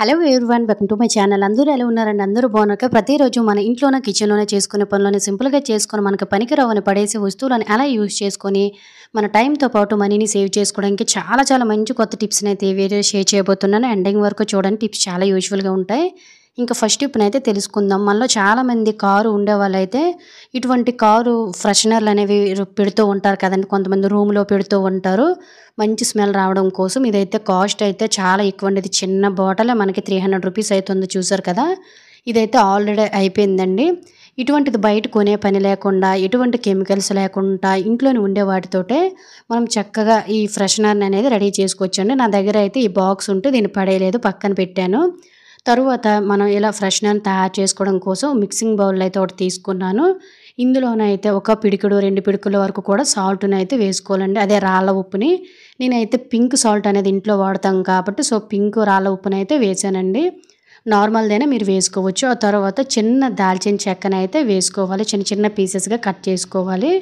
Hello one welcome to my channel. అందరూ ఎలా ఉన్నారండి? అందరూ బాగున్నాక ప్రతిరోజు మన ఇంట్లోనే కిచెన్లోనే చేసుకునే పనులను సింపుల్గా చేసుకొని మనకు పనికిరావని పడేసి వస్తువులను ఎలా యూజ్ చేసుకొని మన టైంతో పాటు మనీని సేవ్ చేసుకోవడానికి చాలా చాలా మంచి కొత్త టిప్స్ని అయితే వేరే షేర్ చేయబోతున్నాను. ఎండింగ్ వరకు చూడండి టిప్స్ చాలా యూజ్ఫుల్గా ఉంటాయి. ఇంకా ఫస్ట్ టిప్ని అయితే తెలుసుకుందాం. మనలో చాలామంది కారు ఉండే వాళ్ళైతే ఇటువంటి కారు ఫ్రెషనర్లు అనేవి పెడుతూ ఉంటారు కదండి. కొంతమంది రూమ్లో పెడుతూ ఉంటారు. మంచి స్మెల్ రావడం కోసం ఇదైతే కాస్ట్ అయితే చాలా ఎక్కువ అండి. ఇది చిన్న బాటిల్ మనకి త్రీ హండ్రెడ్ రూపీస్ అవుతుంది చూసారు కదా. ఇదైతే ఆల్రెడీ అయిపోయిందండి. ఇటువంటిది బయట కొనే పని లేకుండా ఎటువంటి కెమికల్స్ లేకుండా ఇంట్లోనే ఉండే వాటితోటే మనం చక్కగా ఈ ఫ్రెషనర్ అనేది రెడీ చేసుకోవచ్చండి. నా దగ్గర అయితే ఈ బాక్స్ ఉంటే దీన్ని పడేయలేదు పక్కన పెట్టాను. తరువాత మనం ఇలా ఫ్రెషనర్ తయారు చేసుకోవడం కోసం మిక్సింగ్ బౌల్ అయితే ఒకటి తీసుకున్నాను. ఇందులోనైతే ఒక పిడికుడు రెండు పిడికుల వరకు కూడా సాల్ట్ని అయితే వేసుకోవాలండి. అదే రాళ్ళ ఉప్పుని. నేనైతే పింక్ సాల్ట్ అనేది ఇంట్లో వాడతాం కాబట్టి సో పింక్ రాళ్ళ ఉప్పుని అయితే వేసానండి. నార్మల్దైనా మీరు వేసుకోవచ్చు. ఆ తర్వాత చిన్న దాల్చిన చెక్కన అయితే వేసుకోవాలి. చిన్న చిన్న పీసెస్గా కట్ చేసుకోవాలి.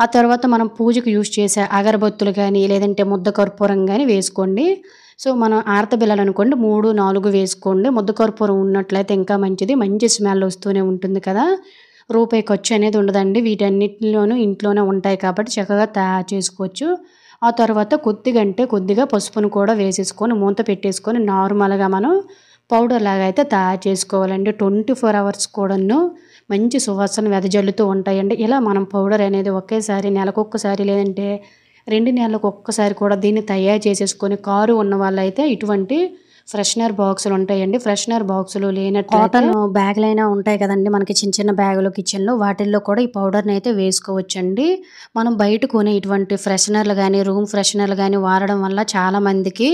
ఆ తర్వాత మనం పూజకు యూజ్ చేసే అగరబత్తులు కానీ లేదంటే ముద్ద కర్పూరం కానీ వేసుకోండి. సో మనం ఆర్త బిల్లలు అనుకోండి మూడు నాలుగు వేసుకోండి. ముద్ద కర్పూరం ఉన్నట్లయితే ఇంకా మంచిది. మంచి స్మెల్ వస్తూనే ఉంటుంది కదా. రూపాయి ఖర్చు అనేది ఉండదండి. వీటన్నిటిలోనూ ఇంట్లోనే ఉంటాయి కాబట్టి చక్కగా తయారు చేసుకోవచ్చు. ఆ తర్వాత కొద్దిగా అంటే కొద్దిగా పసుపును కూడా వేసేసుకొని మూత పెట్టేసుకొని నార్మల్గా మనం పౌడర్ లాగా అయితే తయారు చేసుకోవాలండి. ట్వంటీ ఫోర్ అవర్స్ కూడాను మంచి సువాసన వెదజల్లుతూ ఉంటాయండి. ఇలా మనం పౌడర్ అనేది ఒకేసారి నెలకొక్కసారి లేదంటే రెండు నెలలకు ఒక్కసారి కూడా దీన్ని తయారు చేసేసుకొని కారు ఉన్న వాళ్ళైతే ఇటువంటి ఫ్రెషనర్ బాక్సులు ఉంటాయండి. ఫ్రెషనర్ బాక్సులు లేనట్టు కాటన్ బ్యాగులు అయినా ఉంటాయి కదండి. మనకి చిన్న చిన్న బ్యాగులు కిచెన్లో వాటిల్లో కూడా ఈ పౌడర్ని అయితే వేసుకోవచ్చండి. మనం బయట కొనే ఇటువంటి ఫ్రెషనర్లు కానీ రూమ్ ఫ్రెషనర్లు కానీ వాడడం వల్ల చాలా మందికి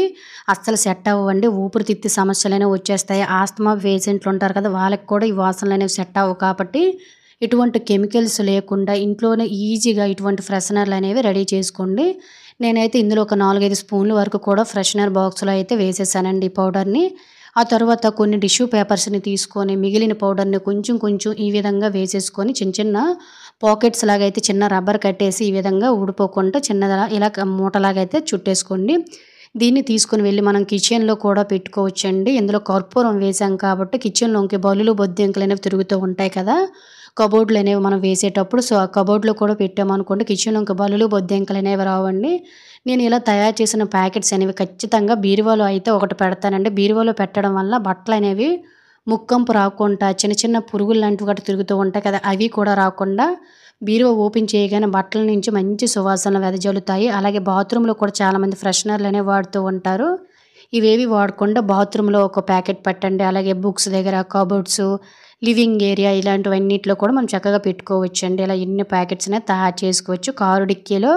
అస్సలు సెట్ అవ్వండి ఊపిరితిత్తి సమస్యలు అయినా వచ్చేస్తాయి. ఆస్తమా పేషెంట్లు ఉంటారు కదా వాళ్ళకి కూడా ఈ వాసనలు అనేవి సెట్ అవ్వవు కాబట్టి ఇటువంటి కెమికల్స్ లేకుండా ఇంట్లోనే ఈజీగా ఇటువంటి ఫ్రెషనర్లు అనేవి రెడీ చేసుకోండి. నేనైతే ఇందులో ఒక నాలుగైదు స్పూన్ల వరకు కూడా ఫ్రెషనర్ బాక్స్లో అయితే వేసేసానండి ఈ పౌడర్ని. ఆ తర్వాత కొన్ని టిష్యూ పేపర్స్ని తీసుకొని మిగిలిన పౌడర్ని కొంచెం కొంచెం ఈ విధంగా వేసేసుకొని చిన్న చిన్న పాకెట్స్ లాగా అయితే చిన్న రబ్బర్ కట్టేసి ఈ విధంగా ఊడిపోకుండా చిన్నదా ఇలా మూటలాగా అయితే చుట్టేసుకోండి. దీన్ని తీసుకుని వెళ్ళి మనం కిచెన్లో కూడా పెట్టుకోవచ్చండి. ఇందులో కర్పూరం వేసాం కాబట్టి కిచెన్లోకి బలులు బొద్దింకలు అనేవి తిరుగుతూ ఉంటాయి కదా. కబోర్డ్లు అనేవి మనం వేసేటప్పుడు సో ఆ కబోర్డ్లో కూడా పెట్టామనుకోండి ఇంకా బలులు బొద్దింకలు అనేవి రావండి. నేను ఇలా తయారు చేసిన ప్యాకెట్స్ అనేవి ఖచ్చితంగా బీరువాలో అయితే ఒకటి పెడతానండి. బీరువాలో పెట్టడం వల్ల బట్టలు అనేవి ముక్కంపు రాకుండా చిన్న చిన్న పురుగులు లాంటివి గట్రా తిరుగుతూ ఉంటాయి కదా అవి కూడా రాకుండా బీరువా ఓపెన్ చేయగానే బట్టల నుంచి మంచి సువాసనలు వెదజల్లుతాయి. అలాగే బాత్రూంలో కూడా చాలామంది ఫ్రెషనర్లు అనేవి వాడుతూ ఉంటారు. ఇవేవి వాడకుండా బాత్రూంలో ఒక ప్యాకెట్ పెట్టండి. అలాగే బుక్స్ దగ్గర కబోర్డ్స్ లివింగ్ ఏరియా ఇలాంటివన్నిట్లో కూడా మనం చక్కగా పెట్టుకోవచ్చు అండి ఇలా ఎన్ని ప్యాకెట్స్నే తయారు చేసుకోవచ్చు. కారు డిక్కీలో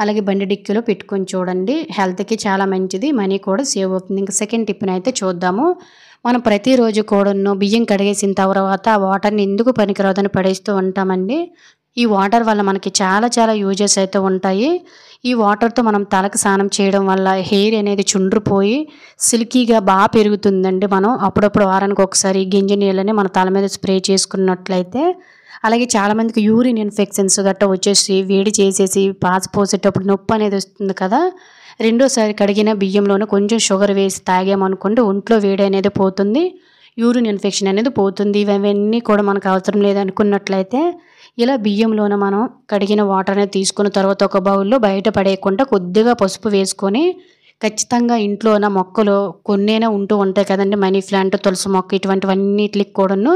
అలాగే బండి డిక్కీలో పెట్టుకొని చూడండి. హెల్త్కి చాలా మంచిది. మనీ కూడా సేవ్ అవుతుంది. ఇంకా సెకండ్ టిప్ని అయితే చూద్దాము. మనం ప్రతిరోజు కూడాను బియ్యం కడిగేసిన తర్వాత ఆ వాటర్ని ఎందుకు పనికిరాదని పడేస్తూ ఉంటామండి. ఈ వాటర్ వల్ల మనకి చాలా చాలా యూజెస్ అయితే ఉంటాయి. ఈ వాటర్తో మనం తలకు స్నానం చేయడం వల్ల హెయిర్ అనేది చుండ్రిపోయి సిల్కీగా బాగా పెరుగుతుందండి మనం. అప్పుడప్పుడు వారానికి ఒకసారి గింజ నీళ్ళని మన తల మీద స్ప్రే చేసుకున్నట్లయితే. అలాగే చాలామందికి యూరిన్ ఇన్ఫెక్షన్స్ గట్రా వచ్చేసి వేడి చేసేసి పాస్ పోసేటప్పుడు నొప్పి అనేది వస్తుంది కదా. రెండోసారి కడిగిన బియ్యంలోనే కొంచెం షుగర్ వేసి తాగామనుకోండి ఒంట్లో వేడి అనేది పోతుంది. యూరిన్ ఇన్ఫెక్షన్ అనేది పోతుంది. ఇవన్నీ కూడా మనకు అవసరం లేదనుకున్నట్లయితే ఇలా బియ్యంలోన మనం కడిగిన వాటర్ అనేది తీసుకున్న తర్వాత ఒక బౌల్లో బయట పడేయకుండా కొద్దిగా పసుపు వేసుకొని ఖచ్చితంగా ఇంట్లోన మొక్కలు కొన్నైనా ఉంటూ ఉంటాయి కదండి. మనీ ప్లాంట్ తులసి మొక్క ఇటువంటివన్నిటికి కూడాను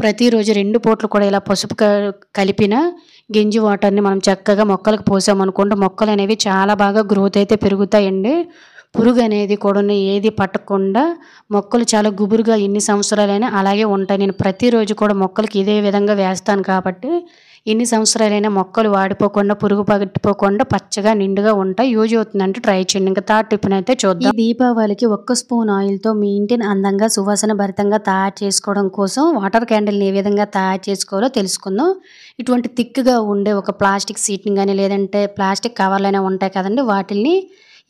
ప్రతిరోజు రెండు పూట్లు కూడా ఇలా పసుపు క- కలిపిన గింజి వాటర్ని మనం చక్కగా మొక్కలకు పోసామనుకుంటే మొక్కలు అనేవి చాలా బాగా గ్రోత్ అయితే పెరుగుతాయండి. పురుగు అనేది కూడా ఏది పట్టకుండా మొక్కలు చాలా గుబురుగా ఎన్ని సంవత్సరాలైనా అలాగే ఉంటాయి. నేను ప్రతిరోజు కూడా మొక్కలకి ఇదే విధంగా వేస్తాను కాబట్టి ఎన్ని సంవత్సరాలైనా మొక్కలు వాడిపోకుండా పురుగు పట్టిపోకుండా పచ్చగా నిండుగా ఉంటాయి. యూజ్ అవుతుందంటే ట్రై చేయండి. ఇంకా థర్డ్ టిఫిన్ అయితే చూద్దాం. ఈ దీపావళికి ఒక్క స్పూన్ ఆయిల్తో మీ ఇంటిని అందంగా సువాసన భరితంగా తయారు చేసుకోవడం కోసం వాటర్ క్యాండిల్ని ఏ విధంగా తయారు చేసుకోవాలో తెలుసుకుందాం. ఇటువంటి థిక్గా ఉండే ఒక ప్లాస్టిక్ సీట్ని కానీ లేదంటే ప్లాస్టిక్ కవర్లైనా ఉంటాయి కదండి వాటిల్ని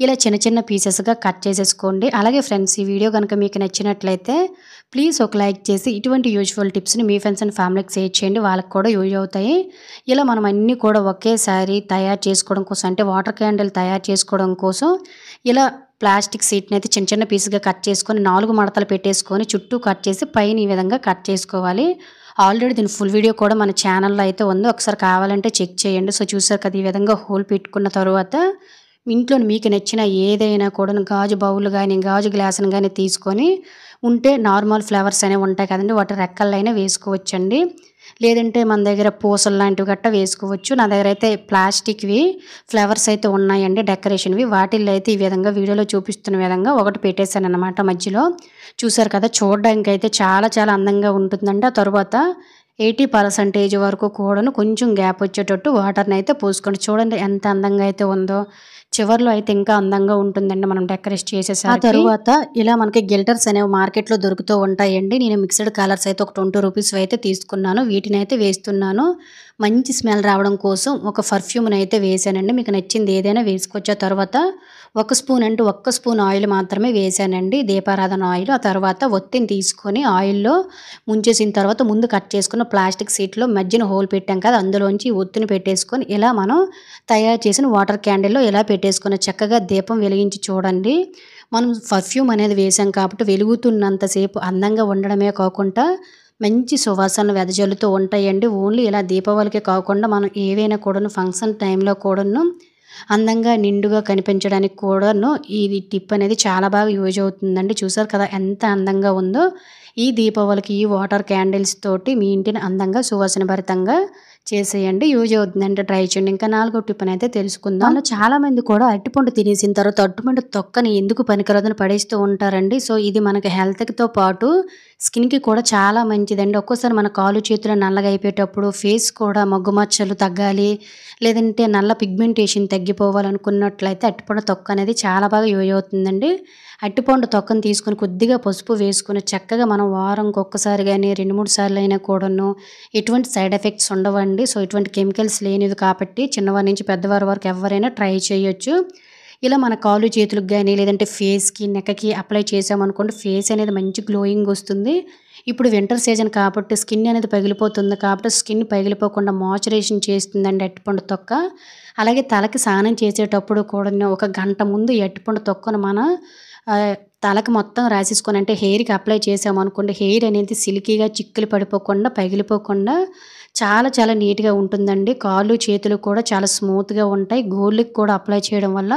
ఇలా చిన్న చిన్న పీసెస్గా కట్ చేసేసుకోండి. అలాగే ఫ్రెండ్స్ ఈ వీడియో కనుక మీకు నచ్చినట్లయితే ప్లీజ్ ఒక లైక్ చేసి ఇటువంటి యూజ్ఫుల్ టిప్స్ని మీ ఫ్రెండ్స్ అండ్ ఫ్యామిలీకి షేర్ చేయండి. వాళ్ళకి కూడా యూజ్ అవుతాయి. ఇలా మనం అన్నీ కూడా ఒకేసారి తయారు చేసుకోవడం కోసం అంటే వాటర్ క్యాండిల్ తయారు చేసుకోవడం కోసం ఇలా ప్లాస్టిక్ సీట్ని అయితే చిన్న చిన్న పీసుగా కట్ చేసుకొని నాలుగు మడతలు పెట్టేసుకొని చుట్టూ కట్ చేసి పైన ఈ విధంగా కట్ చేసుకోవాలి. ఆల్రెడీ దీని ఫుల్ వీడియో కూడా మన ఛానల్లో అయితే ఉంది. ఒకసారి కావాలంటే చెక్ చేయండి. సో చూసారు కదా ఈ విధంగా హోల్ పెట్టుకున్న తర్వాత ఇంట్లో మీకు నచ్చిన ఏదైనా కూడా గాజు బౌల్ కానీ గాజు గ్లాసులు కానీ తీసుకొని ఉంటే నార్మల్ ఫ్లవర్స్ అనేవి ఉంటాయి కదండి. వాటి రెక్కలైనా వేసుకోవచ్చండి. లేదంటే మన దగ్గర పూసలు లాంటివి గట్టా వేసుకోవచ్చు. నా దగ్గర అయితే ప్లాస్టిక్వి ఫ్లవర్స్ అయితే ఉన్నాయండి. డెకరేషన్వి వాటిల్లో అయితే ఈ విధంగా వీడియోలో చూపిస్తున్న విధంగా ఒకటి పెట్టేశాను అనమాట మధ్యలో. చూసారు కదా చూడడానికి అయితే చాలా చాలా అందంగా ఉంటుందండి. ఆ తర్వాత ఎయిటీ పర్సంటేజ్ వరకు కూడాను కొంచెం గ్యాప్ వచ్చేటట్టు వాటర్ని అయితే పోసుకోండి చూడండి ఎంత అందంగా అయితే ఉందో. చివర్లో అయితే ఇంకా అందంగా ఉంటుందండి మనం డెకరేట్ చేసేసరికి. ఆ తర్వాత ఇలా మనకి గిల్టర్స్ అనేవి మార్కెట్లో దొరుకుతూ ఉంటాయండి. నేను మిక్స్డ్ కలర్స్ అయితే ఒక ట్వంటీ రూపీస్ అయితే తీసుకున్నాను. వీటిని అయితే వేస్తున్నాను. మంచి స్మెల్ రావడం కోసం ఒక పర్ఫ్యూమ్ని అయితే వేసానండి. మీకు నచ్చింది ఏదైనా వేసుకోవచ్చు? ఆ తర్వాత ఒక స్పూన్ అంటే ఒక్క స్పూన్ ఆయిల్ మాత్రమే వేసానండి. దీపారాధన ఆయిల్. ఆ తర్వాత ఒత్తిని తీసుకొని ఆయిల్లో ముంచేసిన తర్వాత ముందు కట్ చేసుకున్న ప్లాస్టిక్ సీట్లో మధ్యన హోల్ పెట్టాం కదా అందులోంచి ఒత్తిని పెట్టేసుకొని ఇలా మనం తయారు చేసిన వాటర్ క్యాండిల్లో ఇలా పెట్టేసుకొని చక్కగా దీపం వెలిగించి చూడండి. మనం పర్ఫ్యూమ్ అనేది వేసాం కాబట్టి వెలుగుతున్నంతసేపు అందంగా ఉండడమే కాకుండా మంచి సువాసనలు వెదజల్లుతూ ఉంటాయండి. ఓన్లీ ఇలా దీపావళికే కాకుండా మనం ఏవైనా కూడాను ఫంక్షన్ టైంలో కూడాను అందంగా నిండుగా కనిపించడానికి కూడాను ఈ టిప్ అనేది చాలా బాగా యూజ్ అవుతుందండి. చూసారు కదా ఎంత అందంగా ఉందో. ఈ దీపావళికి ఈ వాటర్ క్యాండిల్స్ తోటి మీ ఇంటిని అందంగా సువాసన భరితంగా చేసేయండి యూజ్ అవుతుందంటే ట్రై చేయండి. ఇంకా నాలుగో టిప్ అయితే తెలుసుకుందాం. అందులో చాలా మంది కూడా అరటిపండు తినేసిన తర్వాత అరటిపండు తొక్కని ఎందుకు పనికిరాదని పడేస్తూ ఉంటారండి. సో ఇది మనకి హెల్త్తో పాటు స్కిన్కి కూడా చాలా మంచిదండి. ఒక్కోసారి మన కాలు చేతులు నల్లగా అయిపోయేటప్పుడు ఫేస్ కూడా మగ్గు మచ్చలు తగ్గాలి లేదంటే నల్ల పిగ్మెంటేషన్ తగ్గిపోవాలనుకున్నట్లయితే అరటిపండు తొక్క అనేది చాలా బాగా యూజ్ అవుతుందండి. అరటిపండు తొక్కను తీసుకొని కొద్దిగా పసుపు వేసుకుని చక్కగా మనం వారంకి ఒక్కసారి కానీ రెండు మూడు సార్లు అయినా కూడాను ఎటువంటి సైడ్ ఎఫెక్ట్స్ ఉండవండి. సో ఇటువంటి కెమికల్స్ లేనిది కాబట్టి చిన్నవారి నుంచి పెద్దవారి వరకు ఎవరైనా ట్రై చేయొచ్చు. ఇలా మన కాలు చేతులకు కానీ లేదంటే ఫేస్కి నెక్కకి అప్లై చేసామనుకోండి ఫేస్ అనేది మంచి గ్లోయింగ్ వస్తుంది. ఇప్పుడు వింటర్ సీజన్ కాబట్టి స్కిన్ అనేది పగిలిపోతుంది కాబట్టి స్కిన్ పగిలిపోకుండా మాయిశ్చరైజేషన్ చేస్తుందండి అట్టిపండు తొక్క. అలాగే తలకి స్నానం చేసేటప్పుడు కూడా ఒక గంట ముందు ఈ అట్టిపండు తొక్కను మన తలకు మొత్తం రాసేసుకొని అంటే హెయిర్కి అప్లై చేసామనుకోండి హెయిర్ అనేది సిల్కీగా చిక్కులు పడిపోకుండా పగిలిపోకుండా చాలా చాలా నీట్గా ఉంటుందండి. కాళ్ళు చేతులు కూడా చాలా స్మూత్గా ఉంటాయి. గోళ్ళకి కూడా అప్లై చేయడం వల్ల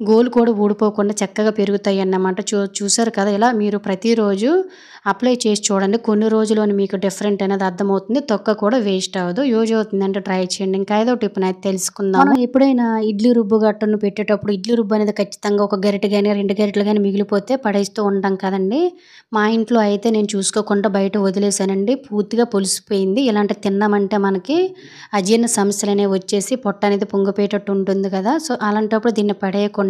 గోలు కూడా ఊడిపోకుండా చక్కగా పెరుగుతాయి అన్నమాట. చూ చూసారు కదా ఇలా మీరు ప్రతిరోజు అప్లై చేసి చూడండి. కొన్ని రోజుల్లోని మీకు డిఫరెంట్ అనేది అర్థమవుతుంది. తొక్క కూడా వేస్ట్ అవ్వదు. యూజ్ అవుతుంది అంటే ట్రై చేయండి. ఇంకా ఏదో టిప్ అయితే తెలుసుకుందాం మనం ఎప్పుడైనా ఇడ్లీ రుబ్బు గట్టును పెట్టేటప్పుడు ఇడ్లీ రుబ్బు అనేది ఖచ్చితంగా ఒక గరిటె కానీ రెండు గరిటలు కానీ మిగిలిపోతే పడేస్తూ ఉంటాం కదండి. మా ఇంట్లో అయితే నేను చూసుకోకుండా బయట వదిలేసానండి పూర్తిగా పొలిసిపోయింది. ఇలాంటి తిన్నామంటే మనకి అజీర్ణ సమస్యలు అనేవి వచ్చేసి పొట్ట అనేది పొంగిపోయేటట్టు ఉంటుంది కదా. సో అలాంటప్పుడు దీన్ని పడేయకుండా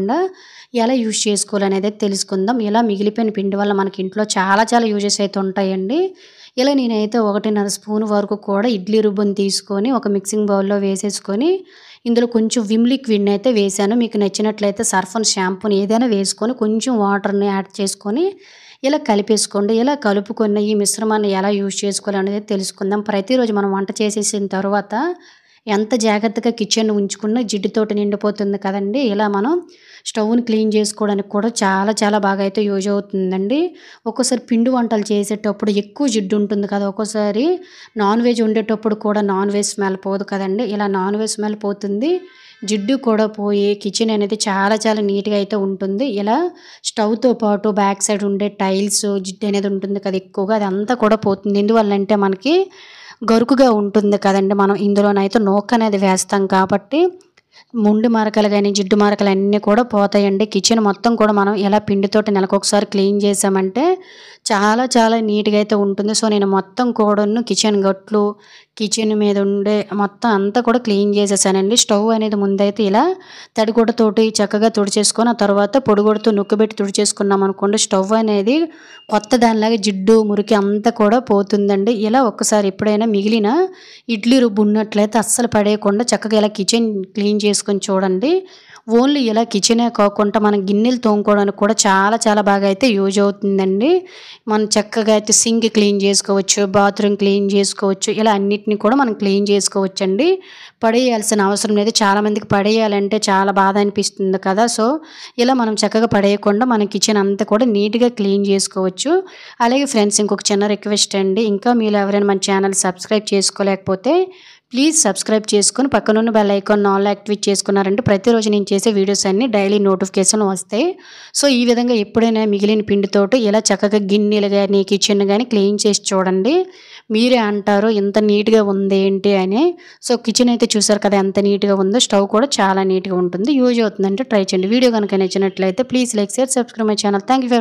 ఎలా యూజ్ చేసుకోవాలనేది తెలుసుకుందాం. ఇలా మిగిలిపోయిన పిండి వల్ల మనకి ఇంట్లో చాలా చాలా యూజెస్ అయితే ఉంటాయండి. ఇలా నేనైతే ఒకటిన్నర స్పూన్ వరకు కూడా ఇడ్లీ రుబ్బుని తీసుకొని ఒక మిక్సింగ్ బౌల్లో వేసేసుకొని ఇందులో కొంచెం విమ్ లిక్విడ్ని అయితే వేసాను. మీకు నచ్చినట్లయితే సర్ఫన్ షాంపూని ఏదైనా వేసుకొని కొంచెం వాటర్ని యాడ్ చేసుకొని ఇలా కలిపేసుకోండి. ఇలా కలుపుకున్న ఈ మిశ్రమాన్ని ఎలా యూజ్ చేసుకోవాలి అనేది తెలుసుకుందాం. ప్రతిరోజు మనం వంట చేసేసిన తర్వాత ఎంత జాగ్రత్తగా కిచెన్ ఉంచుకున్న జిడ్డుతోటి నిండిపోతుంది కదండి. ఇలా మనం స్టవ్ని క్లీన్ చేసుకోవడానికి కూడా చాలా చాలా బాగా అయితే యూజ్ అవుతుందండి. ఒక్కోసారి పిండి వంటలు చేసేటప్పుడు ఎక్కువ జిడ్డు ఉంటుంది కదా. ఒక్కోసారి నాన్ వెజ్ ఉండేటప్పుడు కూడా నాన్ వెజ్ స్మెల్ పోదు కదండి. ఇలా నాన్ వెజ్ స్మెల్ పోతుంది. జిడ్డు కూడా పోయి కిచెన్ అనేది చాలా చాలా నీట్గా అయితే ఉంటుంది. ఇలా స్టవ్తో పాటు బ్యాక్ సైడ్ ఉండే టైల్స్ జిడ్డు అనేది ఉంటుంది కదా ఎక్కువగా అది అంతా కూడా పోతుంది. ఎందువల్లంటే మనకి గరుకుగా ఉంటుంది కదండి. మనం ఇందులోనైతే నూక అనేది వేస్తాం కాబట్టి ముండి మరకలు కానీ జిడ్డు మరకలు అన్నీ కూడా పోతాయండి. కిచెన్ మొత్తం కూడా మనం ఎలా పిండితోటి నెలకొకసారి క్లీన్ చేసామంటే చాలా చాలా నీట్గా అయితే ఉంటుంది. సో నేను మొత్తం కూడాను కిచెన్ గట్లు కిచెన్ మీద ఉండే మొత్తం అంతా కూడా క్లీన్ చేసేసానండి. స్టవ్ అనేది ముందైతే ఇలా తడిగుడ్డతోటి చక్కగా తుడిచేసుకొని ఆ తర్వాత పొడిగుడ్డతో నొక్కుబెట్టి తుడిచేసుకున్నాం అనుకోండి స్టవ్ అనేది కొత్త దానిలాగా జిడ్డు మురికి అంతా కూడా పోతుందండి. ఇలా ఒక్కసారి ఎప్పుడైనా మిగిలిన ఇడ్లీ రుబ్బు ఉన్నట్లయితే అస్సలు పడేయకుండా చక్కగా ఇలా కిచెన్ క్లీన్ చేసుకొని చూడండి. ఓన్లీ ఇలా కిచెనే కాకుండా మనం గిన్నెలు తోముకోవడానికి కూడా చాలా చాలా బాగా అయితే యూజ్ అవుతుందండి. మనం చక్కగా అయితే సింక్ క్లీన్ చేసుకోవచ్చు బాత్రూమ్ క్లీన్ చేసుకోవచ్చు ఇలా అన్నిటిని కూడా మనం క్లీన్ చేసుకోవచ్చు అండి పడేయాల్సిన అవసరం లేదు. చాలామందికి పడేయాలంటే చాలా బాధ అనిపిస్తుంది కదా. సో ఇలా మనం చక్కగా పడేయకుండా మన కిచెన్ అంతా కూడా నీట్గా క్లీన్ చేసుకోవచ్చు. అలాగే ఫ్రెండ్స్ ఇంకొక చిన్న రిక్వెస్ట్ అండి. ఇంకా మీరు ఎవరైనా మన ఛానల్ సబ్స్క్రైబ్ చేసుకోలేకపోతే ప్లీజ్ సబ్స్క్రైబ్ చేసుకుని పక్కనున్న బెల్ ఐకాన్ ఆల్ యాక్టివేట్ చేసుకున్నారంటే ప్రతిరోజు నేను చేసే వీడియోస్ అన్ని డైలీ నోటిఫికేషన్ వస్తాయి. సో ఈ విధంగా ఎప్పుడైనా మిగిలిన పిండితోటి ఇలా చక్కగా గిన్నెలు కానీ కిచెన్ కానీ క్లీన్ చేసి చూడండి. మీరే అంటారు ఇంత నీట్గా ఉంది ఏంటి అని. సో కిచెన్ అయితే చూసారు కదా ఎంత నీట్గా ఉందో స్టవ్ కూడా చాలా నీట్గా ఉంటుంది. యూజ్ అవుతుందంటే ట్రై చేయండి. వీడియో కనుక నచ్చినట్లయితే please like share subscribe my channel. Thank you